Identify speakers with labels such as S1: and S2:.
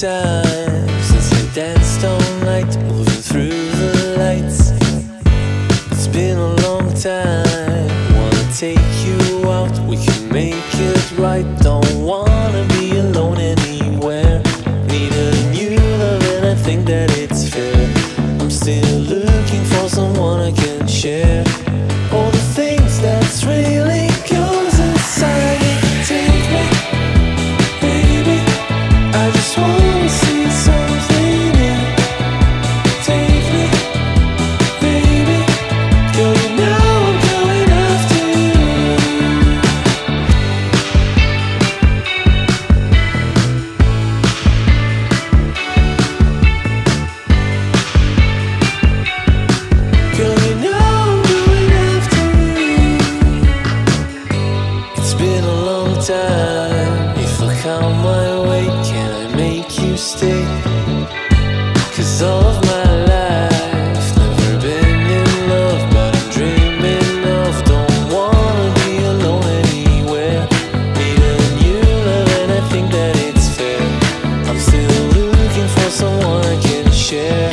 S1: time since I danced all night, moving through the lights. It's been a long time. Wanna take you out, we can make it right. Don't wanna be alone anywhere. Need a new love, and I think that it's fair. I'm still looking for someone I can share. Time. If I count my weight, can I make you stay? Cause all of my life, never been in love, but I'm dreaming of. Don't wanna be alone anywhere. A new love, and I think that it's fair. I'm still looking for someone I can share.